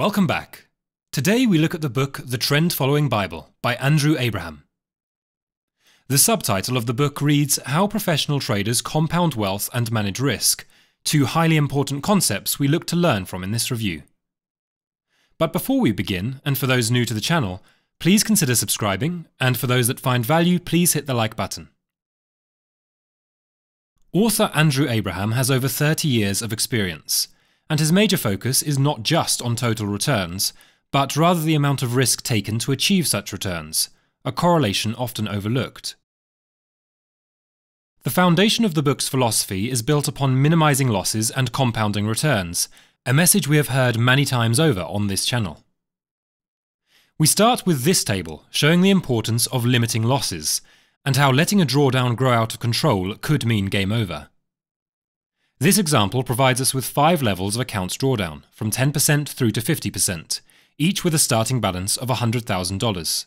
Welcome back. Today we look at the book The Trend Following Bible by Andrew Abraham. The subtitle of the book reads How Professional Traders Compound Wealth and Manage Risk, two highly important concepts we look to learn from in this review. But before we begin, and for those new to the channel, please consider subscribing, and for those that find value, please hit the like button. Author Andrew Abraham has over 30 years of experience and his major focus is not just on total returns, but rather the amount of risk taken to achieve such returns, a correlation often overlooked. The foundation of the book's philosophy is built upon minimizing losses and compounding returns, a message we have heard many times over on this channel. We start with this table, showing the importance of limiting losses, and how letting a drawdown grow out of control could mean game over. This example provides us with five levels of accounts drawdown, from 10% through to 50%, each with a starting balance of $100,000.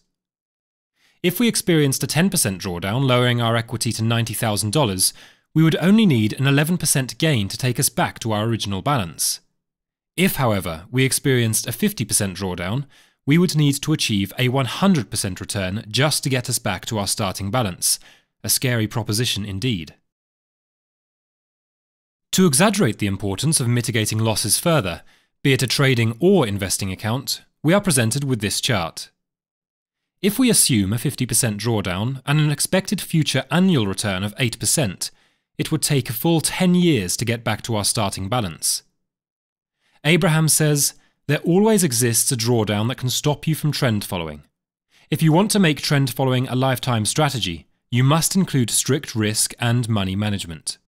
If we experienced a 10% drawdown, lowering our equity to $90,000, we would only need an 11% gain to take us back to our original balance. If, however, we experienced a 50% drawdown, we would need to achieve a 100% return just to get us back to our starting balance, a scary proposition indeed. To exaggerate the importance of mitigating losses further, be it a trading or investing account, we are presented with this chart. If we assume a 50% drawdown and an expected future annual return of 8%, it would take a full 10 years to get back to our starting balance. Abraham says, there always exists a drawdown that can stop you from trend following. If you want to make trend following a lifetime strategy, you must include strict risk and money management.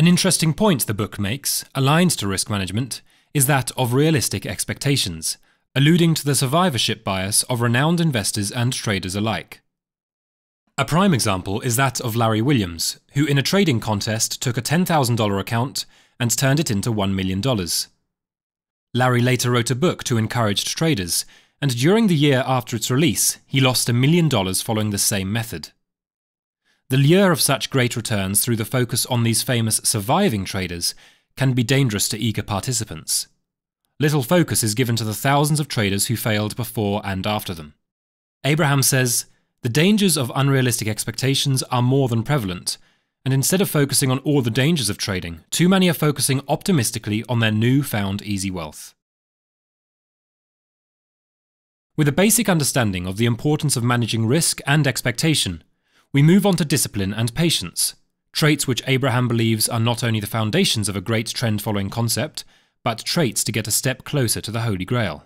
An interesting point the book makes, aligned to risk management, is that of realistic expectations, alluding to the survivorship bias of renowned investors and traders alike. A prime example is that of Larry Williams, who in a trading contest took a $10,000 account and turned it into $1 million. Larry later wrote a book to encourage traders, and during the year after its release, he lost a million dollars following the same method. The lure of such great returns through the focus on these famous surviving traders can be dangerous to eager participants. Little focus is given to the thousands of traders who failed before and after them. Abraham says, the dangers of unrealistic expectations are more than prevalent, and instead of focusing on all the dangers of trading, too many are focusing optimistically on their new-found easy wealth. With a basic understanding of the importance of managing risk and expectation, we move on to discipline and patience, traits which Abraham believes are not only the foundations of a great trend following concept, but traits to get a step closer to the Holy Grail.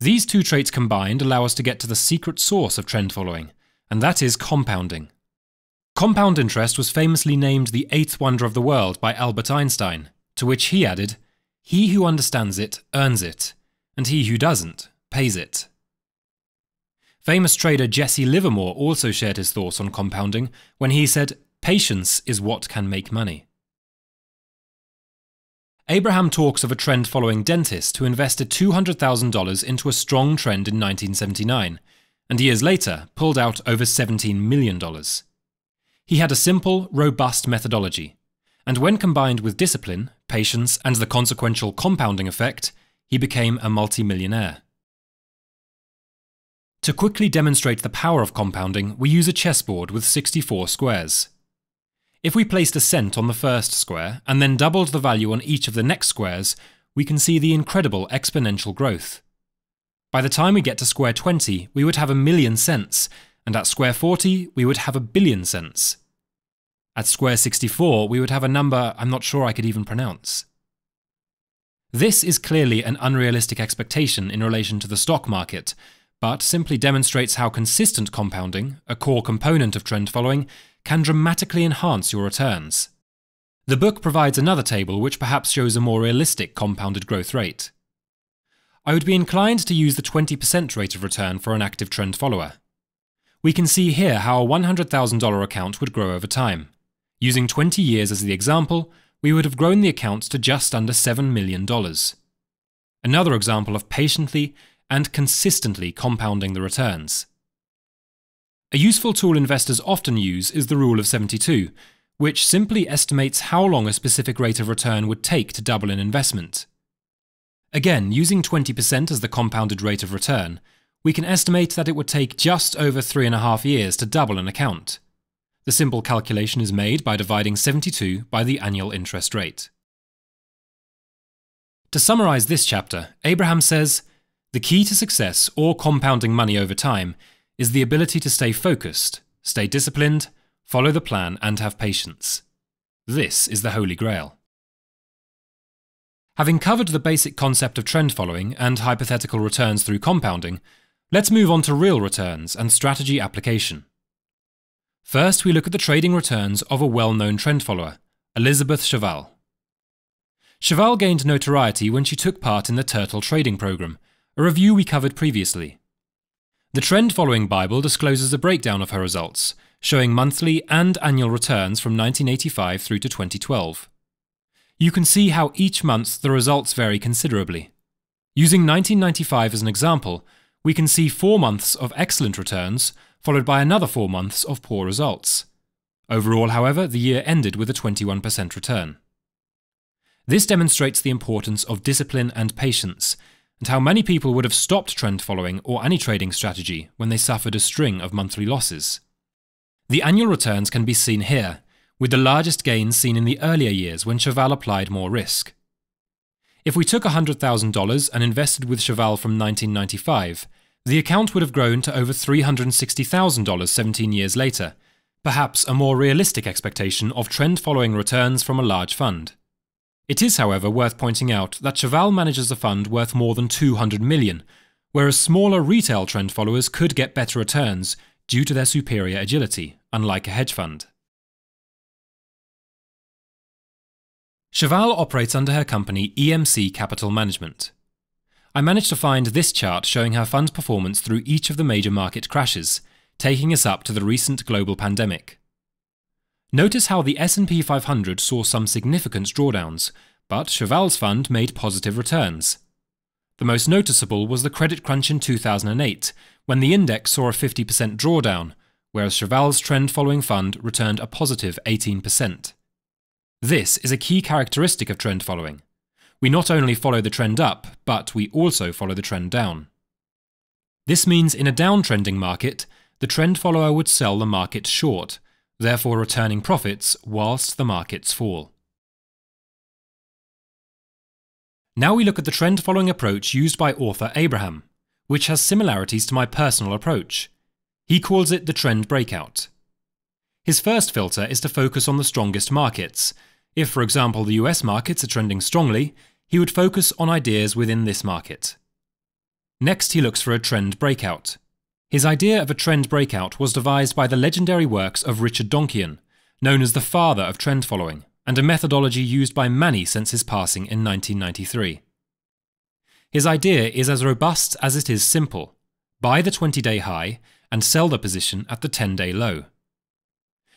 These two traits combined allow us to get to the secret source of trend following, and that is compounding. Compound interest was famously named the eighth wonder of the world by Albert Einstein, to which he added, He who understands it earns it, and he who doesn't pays it. Famous trader Jesse Livermore also shared his thoughts on compounding when he said, Patience is what can make money. Abraham talks of a trend following dentist who invested $200,000 into a strong trend in 1979, and years later pulled out over $17 million. He had a simple, robust methodology, and when combined with discipline, patience, and the consequential compounding effect, he became a multimillionaire. To quickly demonstrate the power of compounding, we use a chessboard with 64 squares. If we placed a cent on the first square and then doubled the value on each of the next squares, we can see the incredible exponential growth. By the time we get to square 20, we would have a million cents, and at square 40, we would have a billion cents. At square 64, we would have a number I'm not sure I could even pronounce. This is clearly an unrealistic expectation in relation to the stock market, but simply demonstrates how consistent compounding, a core component of trend following, can dramatically enhance your returns. The book provides another table which perhaps shows a more realistic compounded growth rate. I would be inclined to use the 20% rate of return for an active trend follower. We can see here how a $100,000 account would grow over time. Using 20 years as the example, we would have grown the account to just under $7 million. Another example of patiently and consistently compounding the returns. A useful tool investors often use is the Rule of 72, which simply estimates how long a specific rate of return would take to double an investment. Again, using 20% as the compounded rate of return, we can estimate that it would take just over three and a half years to double an account. The simple calculation is made by dividing 72 by the annual interest rate. To summarize this chapter, Abraham says, the key to success or compounding money over time is the ability to stay focused, stay disciplined, follow the plan, and have patience. This is the Holy Grail. Having covered the basic concept of trend following and hypothetical returns through compounding, let's move on to real returns and strategy application. First, we look at the trading returns of a well known trend follower, Elizabeth Cheval. Cheval gained notoriety when she took part in the Turtle Trading Program, a review we covered previously. The trend following Bible discloses a breakdown of her results, showing monthly and annual returns from 1985 through to 2012. You can see how each month the results vary considerably. Using 1995 as an example, we can see four months of excellent returns, followed by another four months of poor results. Overall, however, the year ended with a 21% return. This demonstrates the importance of discipline and patience, and how many people would have stopped trend following or any trading strategy when they suffered a string of monthly losses. The annual returns can be seen here, with the largest gains seen in the earlier years when Cheval applied more risk. If we took $100,000 and invested with Cheval from 1995, the account would have grown to over $360,000 17 years later, perhaps a more realistic expectation of trend following returns from a large fund. It is, however, worth pointing out that Cheval manages a fund worth more than 200 million, whereas smaller retail trend followers could get better returns due to their superior agility, unlike a hedge fund. Cheval operates under her company EMC Capital Management. I managed to find this chart showing her fund's performance through each of the major market crashes, taking us up to the recent global pandemic. Notice how the S&P 500 saw some significant drawdowns, but Cheval's fund made positive returns. The most noticeable was the credit crunch in 2008, when the index saw a 50% drawdown, whereas Cheval's trend-following fund returned a positive 18%. This is a key characteristic of trend following. We not only follow the trend up, but we also follow the trend down. This means in a downtrending market, the trend follower would sell the market short, therefore returning profits whilst the markets fall. Now we look at the trend following approach used by author Abraham, which has similarities to my personal approach. He calls it the trend breakout. His first filter is to focus on the strongest markets. If, for example, the US markets are trending strongly, he would focus on ideas within this market. Next, he looks for a trend breakout. His idea of a trend breakout was devised by the legendary works of Richard Donchian, known as the father of trend following, and a methodology used by many since his passing in 1993. His idea is as robust as it is simple. Buy the 20 day high and sell the position at the 10 day low.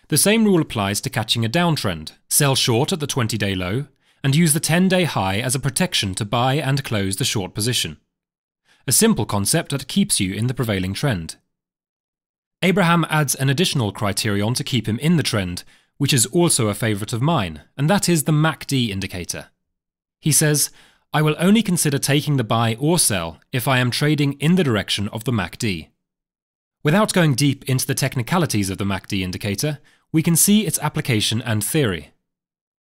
The same rule applies to catching a downtrend. Sell short at the 20 day low and use the 10 day high as a protection to buy and close the short position a simple concept that keeps you in the prevailing trend. Abraham adds an additional criterion to keep him in the trend, which is also a favourite of mine, and that is the MACD indicator. He says, I will only consider taking the buy or sell if I am trading in the direction of the MACD. Without going deep into the technicalities of the MACD indicator, we can see its application and theory.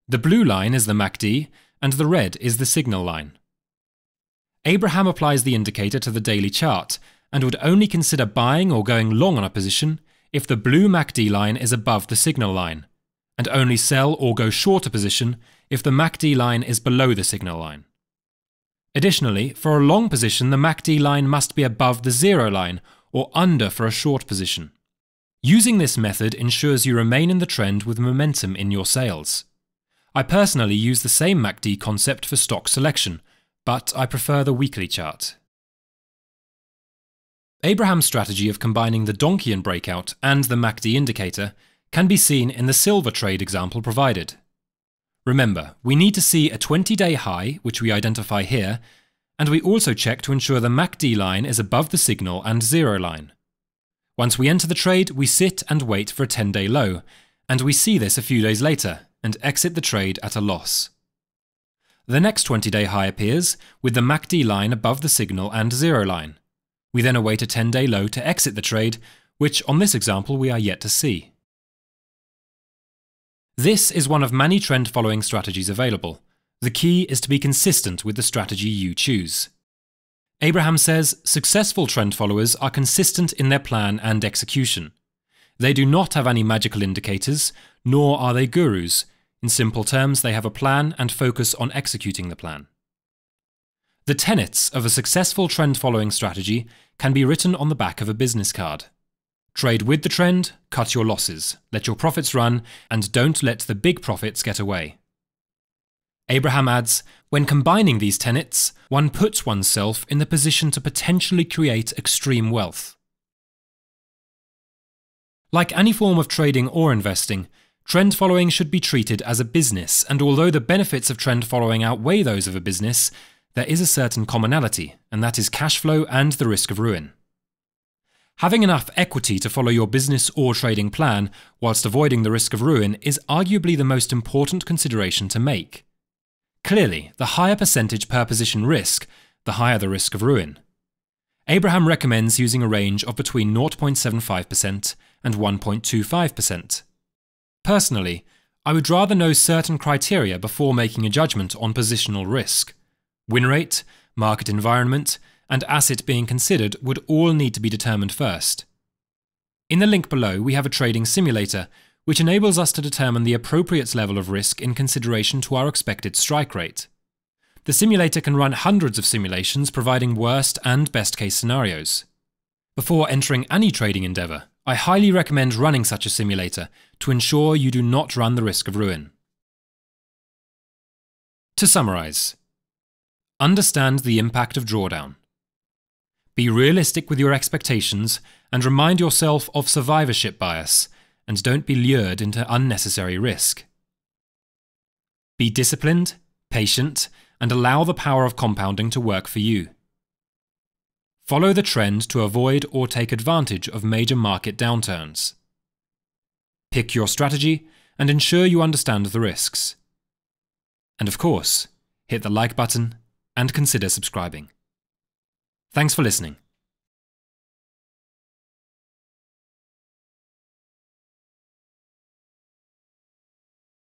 The blue line is the MACD, and the red is the signal line. Abraham applies the indicator to the daily chart and would only consider buying or going long on a position if the blue MACD line is above the signal line, and only sell or go short a position if the MACD line is below the signal line. Additionally, for a long position, the MACD line must be above the zero line or under for a short position. Using this method ensures you remain in the trend with momentum in your sails. I personally use the same MACD concept for stock selection, but I prefer the weekly chart. Abraham's strategy of combining the Donchian breakout and the MACD indicator can be seen in the silver trade example provided. Remember, we need to see a 20-day high, which we identify here, and we also check to ensure the MACD line is above the signal and zero line. Once we enter the trade, we sit and wait for a 10-day low, and we see this a few days later, and exit the trade at a loss. The next 20 day high appears with the MACD line above the signal and zero line. We then await a 10 day low to exit the trade, which on this example we are yet to see. This is one of many trend following strategies available. The key is to be consistent with the strategy you choose. Abraham says successful trend followers are consistent in their plan and execution. They do not have any magical indicators, nor are they gurus. In simple terms, they have a plan and focus on executing the plan. The tenets of a successful trend following strategy can be written on the back of a business card. Trade with the trend, cut your losses, let your profits run, and don't let the big profits get away. Abraham adds, when combining these tenets, one puts oneself in the position to potentially create extreme wealth. Like any form of trading or investing, trend following should be treated as a business, and although the benefits of trend following outweigh those of a business, there is a certain commonality, and that is cash flow and the risk of ruin. Having enough equity to follow your business or trading plan whilst avoiding the risk of ruin is arguably the most important consideration to make. Clearly, the higher percentage per position risk, the higher the risk of ruin. Abraham recommends using a range of between 0.75% and 1.25%. Personally, I would rather know certain criteria before making a judgment on positional risk. Win rate, market environment, and asset being considered would all need to be determined first. In the link below, we have a trading simulator, which enables us to determine the appropriate level of risk in consideration to our expected strike rate. The simulator can run hundreds of simulations providing worst and best case scenarios. Before entering any trading endeavour, I highly recommend running such a simulator to ensure you do not run the risk of ruin. To summarise, understand the impact of drawdown. Be realistic with your expectations and remind yourself of survivorship bias and don't be lured into unnecessary risk. Be disciplined, patient, and allow the power of compounding to work for you. Follow the trend to avoid or take advantage of major market downturns. Pick your strategy and ensure you understand the risks. And of course, hit the like button and consider subscribing. Thanks for listening.